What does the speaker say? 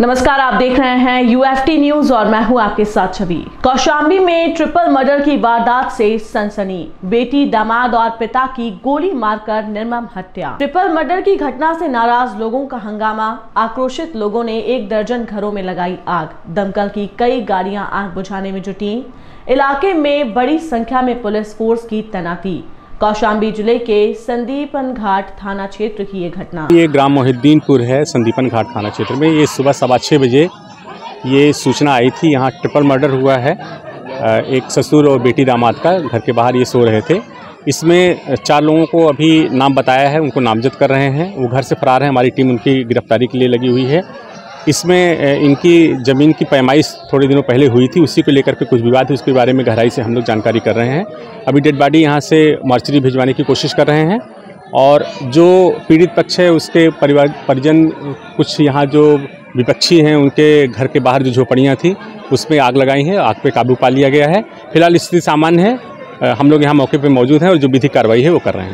नमस्कार, आप देख रहे हैं यूएफटी न्यूज़ और मैं हूँ आपके साथ छवि। कौशाम्बी में ट्रिपल मर्डर की वारदात से सनसनी। बेटी दामाद और पिता की गोली मारकर निर्मम हत्या। ट्रिपल मर्डर की घटना से नाराज़ लोगों का हंगामा। आक्रोशित लोगों ने एक दर्जन घरों में लगाई आग। दमकल की कई गाड़ियाँ आग बुझाने में जुटी। इलाके में बड़ी संख्या में पुलिस फोर्स की तैनाती। कौशाम्बी ज़िले के संदीपन घाट थाना क्षेत्र की ये घटना। ये ग्राम मोहिद्दीनपुर है, संदीपन घाट थाना क्षेत्र में। ये सुबह सवा छः बजे ये सूचना आई थी, यहाँ ट्रिपल मर्डर हुआ है। एक ससुर और बेटी दामाद का घर के बाहर ये सो रहे थे। इसमें चार लोगों को अभी नाम बताया है, उनको नामजद कर रहे हैं। वो घर से फरार हैं, हमारी टीम उनकी गिरफ्तारी के लिए लगी हुई है। इसमें इनकी ज़मीन की पैमाइश थोड़े दिनों पहले हुई थी, उसी को लेकर के कुछ विवाद है, उसके बारे में गहराई से हम लोग जानकारी कर रहे हैं। अभी डेड बॉडी यहाँ से मार्चरी भिजवाने की कोशिश कर रहे हैं और जो पीड़ित पक्ष है, उसके परिवार, परिजन, कुछ यहाँ जो विपक्षी हैं, उनके घर के बाहर जो झोपड़ियाँ थी, उसमें आग लगाई है, आग पे काबू पा लिया गया है। फ़िलहाल स्थिति सामान्य है। हम लोग यहाँ मौके पे मौजूद हैं और जो विधिक कार्रवाई है, वो कर रहे हैं।